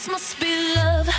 This must be love.